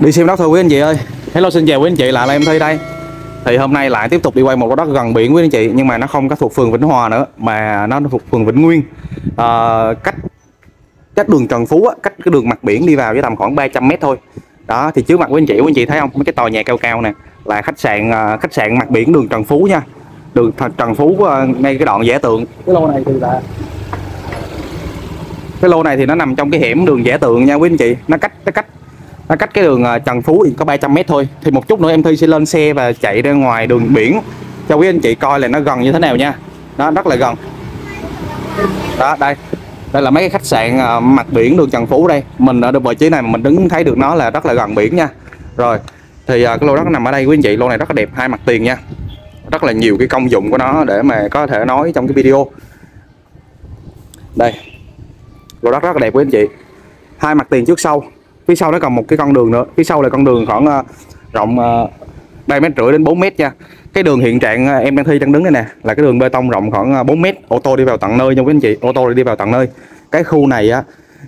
Đi xem đất thôi quý anh chị ơi. Hello xin chào quý anh chị. Lại là em Thi đây. Thì hôm nay lại tiếp tục đi quay một đất gần biển quý anh chị Nhưng mà nó không có thuộc phường Vĩnh Hòa nữa Mà nó thuộc phường Vĩnh Nguyên. À, Cách cách đường Trần Phú á, cách cái đường mặt biển đi vào với tầm khoảng 300 mét thôi. Đó thì trước mặt quý anh chị quý anh chị thấy không? Mấy cái tòa nhà cao cao nè là khách sạn à, khách sạn mặt biển đường Trần Phú nha. Đường Trần Phú à, ngay cái đoạn Dẻ Tượng. Cái lô này thì là cái lô này thì nó nằm trong cái hẻm đường Dẻ Tượng nha quý anh chị. Nó cách nó cách nó cách cái đường ờ, Trần Phú thì có 300 mét thôi. Thì một chút nữa em Thi sẽ lên xe và chạy ra ngoài đường biển. Cho quý anh chị coi là nó gần như thế nào nha. Đó, rất là gần. Đó, đây. Đây là mấy cái khách sạn ờ, mặt biển đường Trần Phú đây. Mình ở được vị trí này mà mình đứng thấy được nó là rất là gần biển nha. Rồi, thì ờ, cái lô đất nằm ở đây, quý anh chị. Lô này rất là đẹp, hai mặt tiền nha. Rất là nhiều cái công dụng của nó để mà có thể nói trong cái video. Đây. Lô đất rất là đẹp, quý anh chị. Hai mặt tiền trước sau phía sau nó còn một cái con đường nữa. Phía sau là con đường khoảng uh, rộng uh, mét rưỡi đến 4 mét nha. Cái đường hiện trạng à, em đang thi đang đứng đây nè là cái đường bê tông rộng khoảng 4 mét. Ô tô đi vào tận nơi nha quý anh chị ô tô đi vào tận nơi. Cái khu này á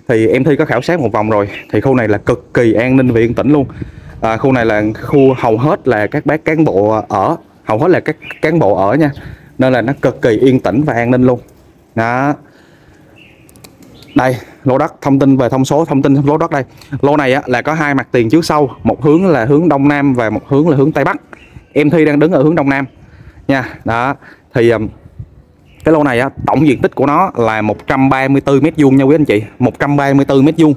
thì em thi có khảo sát một vòng rồi thì khu này là cực kỳ an ninh và yên tĩnh luôn. À, khu này là khu hầu hết là các bác cán bộ ở hầu hết là các cán bộ ở nha. Nên là nó cực kỳ yên tĩnh và an ninh luôn. Đó. Đây lô đất thông tin về thông số thông tin lô đất đây. Lô này á, là có hai mặt tiền trước sau một hướng là hướng đông nam và một hướng là hướng tây bắc. Em thi đang đứng ở hướng đông nam nha. Đó thì um, cái lô này á, tổng diện tích của nó là 134 mét vuông nha quý anh chị. 134 mét vuông.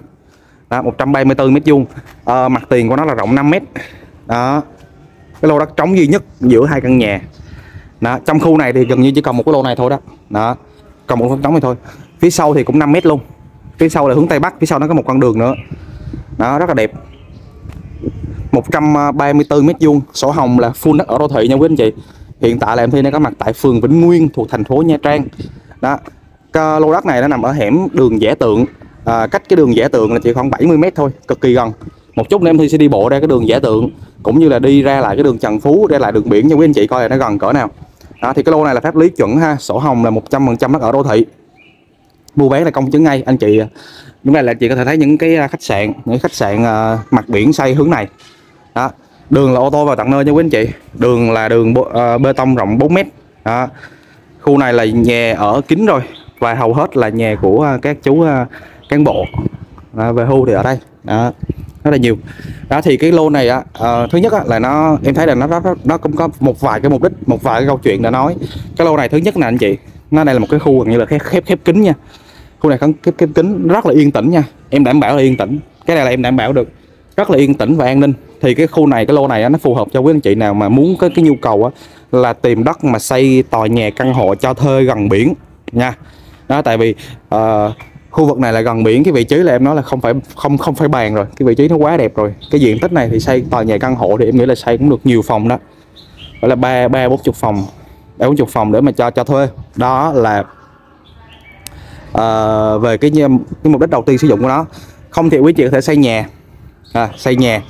Đó 134 mét vuông. À, mặt tiền của nó là rộng 5 mét. Đó cái lô đất trống duy nhất giữa hai căn nhà. Đó trong khu này thì gần như chỉ còn một cái lô này thôi đó. Đó còn một phần trống này thôi. Phía sau thì cũng 5 mét luôn phía sau là hướng tây bắc phía sau nó có một con đường nữa. Đó rất là đẹp. 134 mét vuông sổ hồng là full đất ở đô thị nha quý anh chị. Hiện tại là em thi đang có mặt tại phường Vĩnh Nguyên thuộc thành phố Nha Trang. Đó cái lô đất này nó nằm ở hẻm đường Dẻ Tượng. À, cách cái đường Dẻ Tượng là chỉ khoảng 70 mét thôi cực kỳ gần. Một chút nữa em thi sẽ đi bộ ra cái đường Dẻ Tượng cũng như là đi ra lại cái đường Trần Phú ra lại đường biển nha quý anh chị coi là nó gần cỡ nào. Đó thì cái lô này là pháp lý chuẩn ha sổ hồng là 100% đất ở đô thị mua bán là công chứng ngay. Anh chị đúng ta là chị có thể thấy những cái à, khách sạn những khách sạn à, mặt biển xây hướng này. Đó đường là ô tô vào tận nơi nha quý anh chị. Đường là đường à, bê tông rộng 4 mét. Đó. khu này là nhà ở kín rồi và hầu hết là nhà của các chú cán bộ. Đó, về hưu thì ở đây. Đó rất là nhiều. Đó thì cái lô này á uh, thứ nhất á, là nó em thấy là nó, nó nó cũng có một vài cái mục đích một vài cái câu chuyện đã nói. Cái lô này thứ nhất là anh chị nó đây là một cái khu gần như là khép khép, khép kín nha khu này cái cái kính rất là yên tĩnh nha. Em đảm bảo là yên tĩnh. Cái này là em đảm bảo được. Rất là yên tĩnh và an ninh. Thì cái khu này cái lô này nó phù hợp cho quý anh chị nào mà muốn có cái nhu cầu á, là tìm đất mà xây tòa nhà căn hộ cho thuê gần biển nha. Đó tại vì uh, khu vực này là gần biển cái vị trí là em nói là không phải không không phải bàn rồi. Cái vị trí nó quá đẹp rồi. Cái diện tích này thì xây tòa nhà căn hộ thì em nghĩ là xây cũng được nhiều phòng đó. Gọi là ba ba bốn chục phòng ba bốn chục phòng để mà cho cho thuê đó là uh, về cái cái mục đích đầu tiên sử dụng của nó. Không thì quý chị có thể xây nhà. À, xây nhà.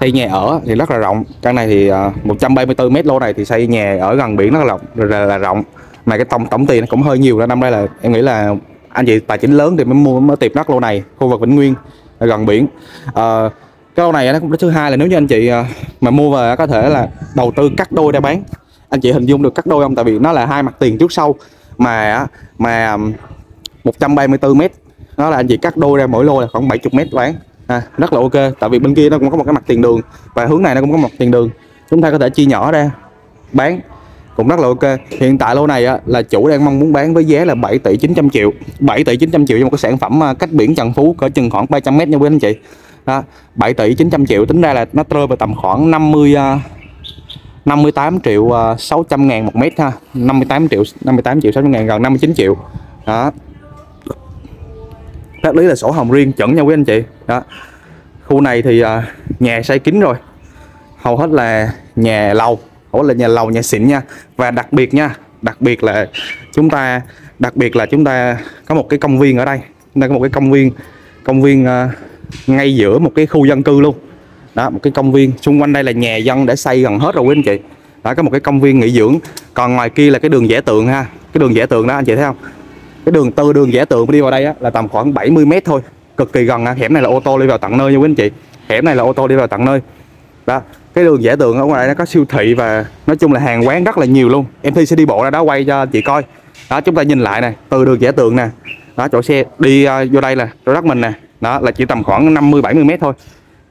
Xây nhà ở thì rất là rộng. Căn này thì ờ, uh, 134 mét lô này thì xây nhà ở gần biển rất là rộng là, là rộng. Mà cái tổng tổng tiền nó cũng hơi nhiều nên năm nay là em nghĩ là anh chị tài chính lớn thì mới mua mới tiệp đất lô này. Khu vực Vĩnh Nguyên gần biển. Uh, cái lô này nó cũng thứ hai là nếu như anh chị uh, mà mua về có thể là đầu tư cắt đôi ra bán. Anh chị hình dung được cắt đôi không? Tại vì nó là hai mặt tiền trước sau. Mà mà 134 mét. Đó là anh chị cắt đôi ra mỗi lô là khoảng 70 mét bán à, rất là ok tại vì bên kia nó cũng có một cái mặt tiền đường và hướng này nó cũng có một tiền đường. Chúng ta có thể chia nhỏ ra bán cũng rất là ok. Hiện tại lô này á, là chủ đang mong muốn bán với giá là 7 tỷ 900 triệu 7 tỷ 900 triệu cho một cái sản phẩm à, cách biển Trần Phú cỡ chừng khoảng 300 mét nha quý anh chị. Đó, 7 tỷ 900 triệu tính ra là nó rơi vào tầm khoảng 50 58 à, triệu à, 600 ngàn một mét ha. 58 triệu 58 triệu 600 ngàn gần 59 triệu. Đó pháp lý là sổ hồng riêng chuẩn nha quý anh chị. Đó. Khu này thì uh, nhà xây kín rồi. Hầu hết là nhà lầu hầu hết là nhà lầu nhà xịn nha. Và đặc biệt nha đặc biệt là chúng ta đặc biệt là chúng ta có một cái công viên ở đây. Chúng ta có một cái công viên công viên uh, ngay giữa một cái khu dân cư luôn. Đó một cái công viên. Xung quanh đây là nhà dân để xây gần hết rồi quý anh chị. Đó có một cái công viên nghỉ dưỡng. Còn ngoài kia là cái đường vẽ tượng ha. Cái đường vẽ tượng đó anh chị thấy không? Cái đường từ đường vẽ tượng đi vào đây á, là tầm khoảng 70 mét thôi. Cực kỳ gần à. hẻm này là ô tô đi vào tận nơi nha quý anh chị. Hẻm này là ô tô đi vào tận nơi. Đó cái đường dễ tượng ở ngoài đây nó có siêu thị và nói chung là hàng quán rất là nhiều luôn. Em thi sẽ đi bộ ra đó quay cho chị coi. Đó chúng ta nhìn lại này từ đường dễ tượng nè. Đó chỗ xe đi uh, vô đây là chỗ đất mình nè. Đó là chỉ tầm khoảng 50 70 mét thôi.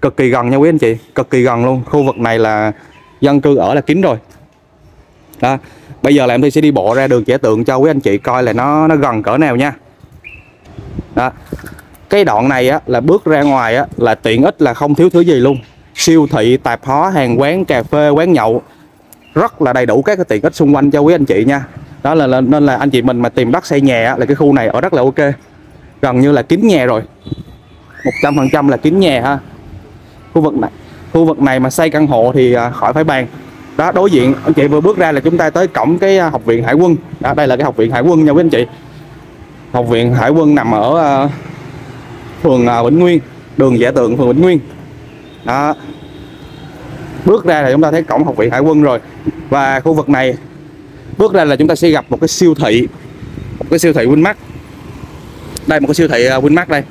Cực kỳ gần nha quý anh chị cực kỳ gần luôn. Khu vực này là dân cư ở là kín rồi. Đó bây giờ là em thi sẽ đi bộ ra đường trẻ tượng cho quý anh chị coi là nó nó gần cỡ nào nha. Đó. Cái đoạn này á là bước ra ngoài á là tiện ích là không thiếu thứ gì luôn. Siêu thị tạp hóa hàng quán cà phê quán nhậu. Rất là đầy đủ các cái tiện ích xung quanh cho quý anh chị nha. Đó là, nên là anh chị mình mà tìm đất xây nhà á, là cái khu này ở rất là ok. Gần như là kín nhà rồi. 100% là kín nhà ha. Khu vực này khu vực này mà xây căn hộ thì à, khỏi phải bàn đó đối diện anh chị vừa bước ra là chúng ta tới cổng cái à, học viện hải quân. Đó, đây là cái học viện hải quân nha quý anh chị. Học viện hải quân nằm ở uh, phường uh, Vĩnh Nguyên đường dạ Giả Tượng phường Vĩnh Nguyên. Đó. Bước ra là chúng ta thấy cổng học viện hải quân rồi. Và khu vực này bước ra là chúng ta sẽ gặp một cái siêu thị một cái siêu thị vinmart. Đây một cái siêu thị vinmart đây.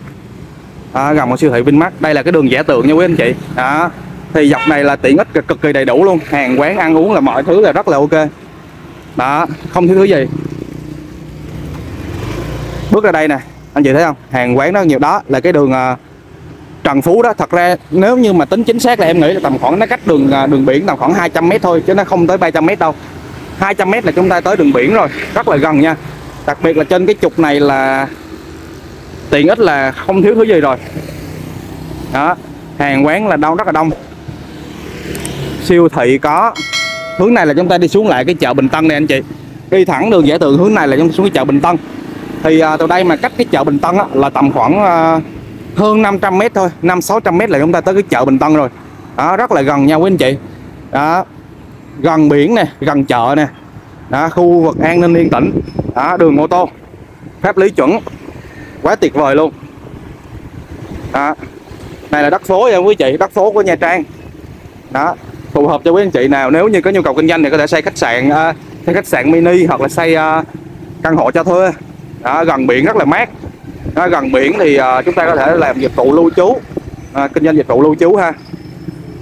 À, gần một siêu thị Vinmart. Đây là cái đường dạ giả tượng nha quý anh chị. Đó thì dọc này là tiện ích cực, cực kỳ đầy đủ luôn. Hàng quán ăn uống là mọi thứ là rất là ok. Đó không thiếu thứ gì. Bước ra đây nè anh chị thấy không? Hàng quán nó nhiều. Đó là cái đường à, Trần Phú đó. Thật ra nếu như mà tính chính xác là em nghĩ là tầm khoảng nó cách đường à, đường biển tầm khoảng 200 m thôi chứ nó không tới 300 m đâu. 200 m là chúng ta tới đường biển rồi rất là gần nha. Đặc biệt là trên cái trục này là tiện ích là không thiếu thứ gì rồi. Đó hàng quán là đông rất là đông siêu thị có. Hướng này là chúng ta đi xuống lại cái chợ Bình Tân này anh chị. Đi thẳng đường giải tường hướng này là chúng ta xuống cái chợ Bình Tân. Thì à, từ đây mà cách cái chợ Bình Tân á, là tầm khoảng à, hơn 500 mét thôi 5 600 mét là chúng ta tới cái chợ Bình Tân rồi. Đó rất là gần nha quý anh chị. Đó gần biển nè gần chợ nè. Đó khu vực an ninh yên tĩnh. Đó đường ô tô. Pháp lý chuẩn. Quá tuyệt vời luôn. Đó. Này là đất phố nha quý chị đất phố của Nha Trang. Đó phù hợp cho quý anh chị nào. Nếu như có nhu cầu kinh doanh thì có thể xây khách sạn uh, xây khách sạn mini hoặc là xây uh, căn hộ cho thuê. Đó, gần biển rất là mát. Đó, gần biển thì uh, chúng ta có thể làm dịch vụ lưu trú uh, kinh doanh dịch vụ lưu trú ha.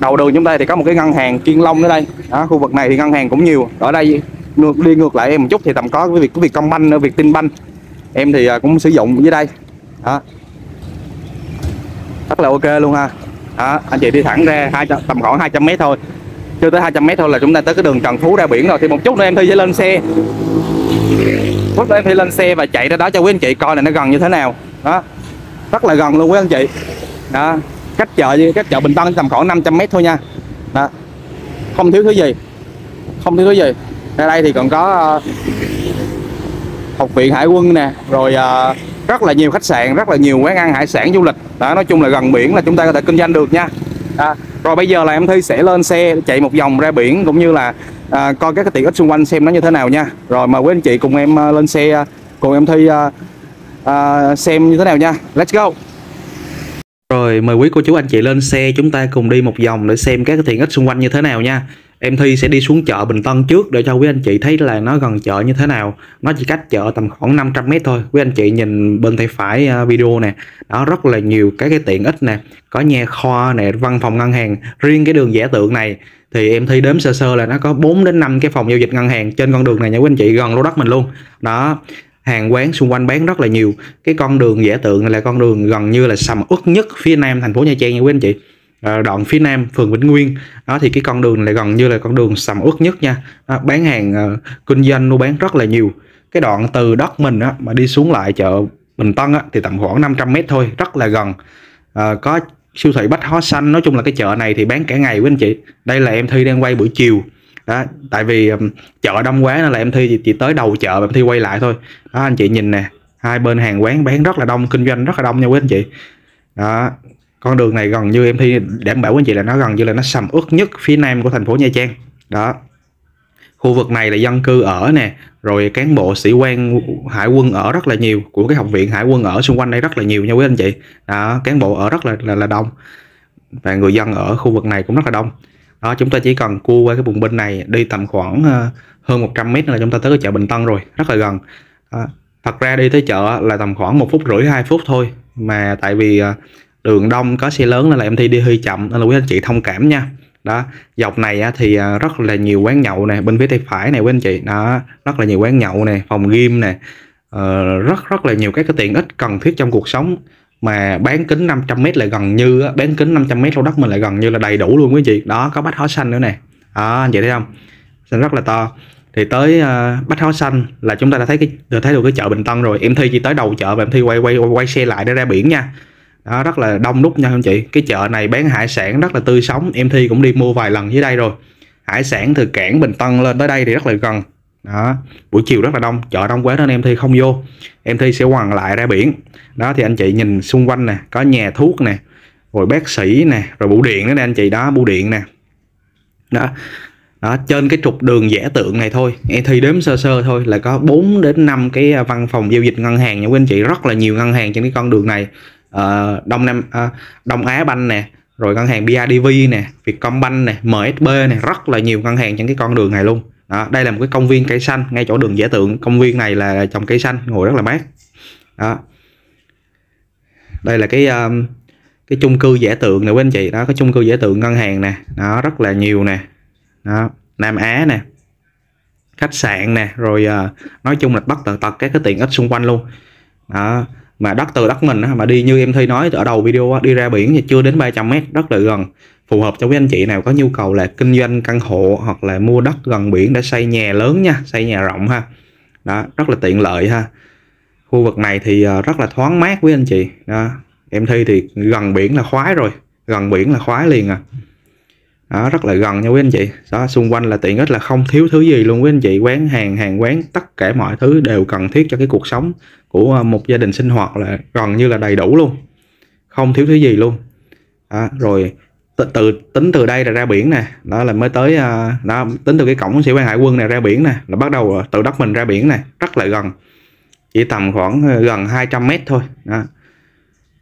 Đầu đường chúng ta thì có một cái ngân hàng Kiên Long ở đây. Đó, khu vực này thì ngân hàng cũng nhiều. Ở đây ngược đi ngược lại em một chút thì tầm có cái việc cái việc công banh việc tin banh. Em thì cũng sử dụng dưới đây. Đó. Rất là ok luôn ha đó, anh chị đi thẳng ra hai tầm khoảng 200 mét thôi. Chưa tới 200 mét thôi là chúng ta tới cái đường Trần Phú ra biển rồi. Thì một chút nữa em thi sẽ lên xe. Phút nữa em thi lên xe và chạy ra đó cho quý anh chị coi là nó gần như thế nào. Đó rất là gần luôn quý anh chị. Đó cách chợ như cách chợ Bình Tân tầm khoảng 500 mét thôi nha. Đó không thiếu thứ gì. Không thiếu thứ gì. Ra đây thì còn có uh, học viện hải quân nè rồi uh, rất là nhiều khách sạn rất là nhiều quán ăn hải sản du lịch. Đó nói chung là gần biển là chúng ta có thể kinh doanh được nha. À, rồi bây giờ là em thi sẽ lên xe chạy một vòng ra biển cũng như là à, coi các cái tiện ích xung quanh xem nó như thế nào nha. Rồi mời quý anh chị cùng em à, lên xe à, cùng em thi à, à, xem như thế nào nha. Let's go. Rồi mời quý cô chú anh chị lên xe chúng ta cùng đi một vòng để xem các cái tiện ích xung quanh như thế nào nha em Thi sẽ đi xuống chợ Bình Tân trước để cho quý anh chị thấy là nó gần chợ như thế nào. Nó chỉ cách chợ tầm khoảng 500 mét thôi. Quý anh chị nhìn bên tay phải à, video nè. Đó, rất là nhiều các cái tiện ích nè. Có nhà kho nè, văn phòng ngân hàng. Riêng cái đường giả tượng này, thì em Thi đếm sơ sơ là nó có 4 đến 5 cái phòng giao dịch ngân hàng trên con đường này nha quý anh chị, gần lô đất mình luôn. Đó, hàng quán xung quanh bán rất là nhiều. Cái con đường giả tượng này là con đường gần như là sầm uất nhất phía nam thành phố Nha Trang nha quý anh chị. Ờ, đoạn phía nam phường Vĩnh Nguyên. Đó thì cái con đường này gần như là con đường sầm uất nhất nha. Đó, bán hàng uh, kinh doanh mua bán rất là nhiều. Cái đoạn từ đất mình á, mà đi xuống lại chợ Bình Tân á, thì tầm khoảng 500 mét thôi rất là gần. À, có siêu thị Bách Hóa Xanh. Nói chung là cái chợ này thì bán cả ngày với anh chị. Đây là em Thi đang quay buổi chiều. Đó tại vì um, chợ đông quá nên là em Thi chỉ tới đầu chợ em Thi quay lại thôi. Đó anh chị nhìn nè hai bên hàng quán bán rất là đông kinh doanh rất là đông nha quý anh chị. Đó con đường này gần như em thi đảm bảo với anh chị là nó gần như là nó sầm uất nhất phía nam của thành phố Nha Trang. Đó. Khu vực này là dân cư ở nè rồi cán bộ sĩ quan hải quân ở rất là nhiều của cái học viện hải quân ở xung quanh đây rất là nhiều nha quý anh chị. Đó cán bộ ở rất là là, là đông và người dân ở khu vực này cũng rất là đông. Đó chúng ta chỉ cần cua qua cái vùng bên này đi tầm khoảng ờ, hơn 100 mét là chúng ta tới cái chợ Bình Tân rồi rất là gần. Đó. thật ra đi tới chợ là tầm khoảng một phút rưỡi hai phút thôi mà tại vì ờ, đường đông có xe lớn nên là em thi đi hơi chậm nên là quý anh chị thông cảm nha. Đó dọc này thì à, rất là nhiều quán nhậu nè bên phía tay phải này quý anh chị. Đó rất là nhiều quán nhậu nè phòng gym nè. Ờ, rất rất là nhiều các cái tiện ích cần thiết trong cuộc sống. Mà bán kính 500m lại gần như bán kính 500m lô đất mình lại gần như là đầy đủ luôn quý anh chị. Đó có bách hóa xanh nữa nè. Đó anh chị thấy không? Xanh rất là to. Thì tới uh, bách hóa xanh là chúng ta đã thấy cái đã thấy được cái chợ bình tân rồi. Em thi chỉ tới đầu chợ và em thi quay quay quay xe lại để ra biển nha đó, rất là đông đúc nha anh chị. Cái chợ này bán hải sản rất là tươi sống. Em thi cũng đi mua vài lần dưới đây rồi. Hải sản từ cảng bình tân lên tới đây thì rất là gần. Đó, buổi chiều rất là đông. Chợ đông quá nên em thi không vô. Em thi sẽ quằn lại ra biển. Đó, thì anh chị nhìn xung quanh nè, có nhà thuốc nè, rồi bác sĩ nè, rồi bưu điện nữa nè anh chị. Đó, bưu điện nè. Đó. Đó, trên cái trục đường giả tượng này thôi. Em thi đếm sơ sơ thôi là có 4 đến 5 cái à, văn phòng giao dịch ngân hàng nha quý anh chị. Rất là nhiều ngân hàng trên cái con đường này uh, Đông Nam uh, Đông Á Banh nè rồi ngân hàng BIDV nè Vietcombank nè MSB nè rất là nhiều ngân hàng trên cái con đường này luôn. Đó, đây là một cái công viên cây xanh ngay chỗ đường dễ tượng. Công viên này là trồng cây xanh ngồi rất là mát. Đó. Đây là cái um, cái chung cư vẽ tượng nè quý anh chị. Đó cái chung cư vẽ tượng ngân hàng nè. Đó rất là nhiều nè. Đó Nam Á nè. Khách sạn nè rồi uh, nói chung là bắt tật tật các cái tiện ích xung quanh luôn. Đó mà đất từ đất mình mà đi như em thi nói, ở đầu video đi ra biển thì chưa đến 300 mét, rất là gần. Phù hợp cho quý anh chị nào có nhu cầu là kinh doanh căn hộ hoặc là mua đất gần biển để xây nhà lớn nha, xây nhà rộng ha. Đó, rất là tiện lợi ha. Khu vực này thì ờ, rất là thoáng mát với anh chị. Đó, em thi thì gần biển là khoái rồi, gần biển là khoái liền à đó rất là gần nha quý anh chị. Đó xung quanh là tiện ích là không thiếu thứ gì luôn quý anh chị. Quán hàng hàng quán tất cả mọi thứ đều cần thiết cho cái cuộc sống của ờ, một gia đình sinh hoạt là gần như là đầy đủ luôn. Không thiếu thứ gì luôn. Đó, rồi từ tính từ đây là ra biển nè. Đó là mới tới ờ, đó tính từ cái cổng sĩ quan hải quân này ra biển nè là bắt đầu ờ, từ đất mình ra biển nè rất là gần. Chỉ tầm khoảng gần 200 mét thôi. Đó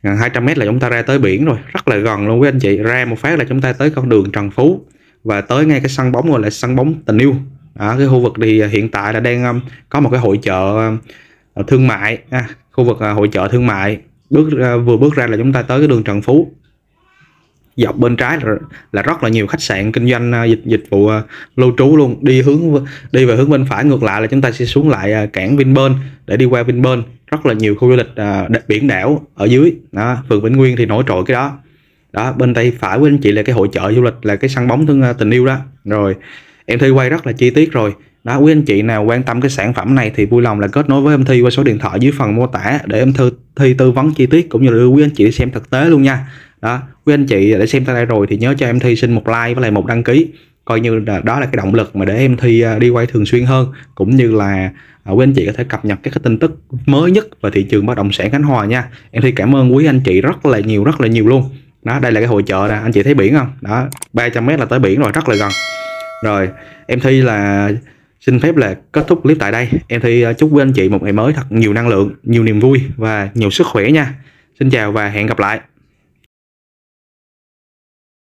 gần 200 mét là chúng ta ra tới biển rồi rất là gần luôn quý anh chị. Ra một phát là chúng ta tới con đường Trần Phú và tới ngay cái sân bóng gọi là sân bóng tình yêu. Ở cái khu vực thì à, hiện tại là đang um, có một cái hội chợ uh, thương mại. À, khu vực uh, hội chợ thương mại. Bước uh, vừa bước ra là chúng ta tới cái đường Trần Phú. Dọc bên trái là, là rất là nhiều khách sạn kinh doanh dịch dịch vụ lưu trú luôn. Đi hướng đi về hướng bên phải ngược lại là chúng ta sẽ xuống lại cảng Vinpearl để đi qua Vinpearl rất là nhiều khu du lịch uh, biển đảo ở dưới. Đó phường Vĩnh Nguyên thì nổi trội cái đó. Đó bên tay phải của anh chị là cái hội chợ du lịch là cái sân bóng thương uh, tình yêu đó. Rồi em thi quay rất là chi tiết rồi. Đó quý anh chị nào quan tâm cái sản phẩm này thì vui lòng là kết nối với em thi qua số điện thoại dưới phần mô tả để em thư thi tư vấn chi tiết cũng như là đưa quý anh chị xem thực tế luôn nha. Đó quý anh chị đã xem tới đây rồi thì nhớ cho em thi xin một like với lại một đăng ký coi như là đó là cái động lực mà để em thi à, đi quay thường xuyên hơn. Cũng như là à, quý anh chị có thể cập nhật các cái tin tức mới nhất về thị trường bất động sản Khánh Hòa nha. Em thi cảm ơn quý anh chị rất là nhiều, rất là nhiều luôn. Đó, đây là cái hội chợ nè, anh chị thấy biển không? Đó 300 mét là tới biển rồi, rất là gần. Rồi, em thi là, xin phép là kết thúc clip tại đây. Em thi à, chúc quý anh chị một ngày mới thật nhiều năng lượng, nhiều niềm vui và nhiều sức khỏe nha. Xin chào và hẹn gặp lại.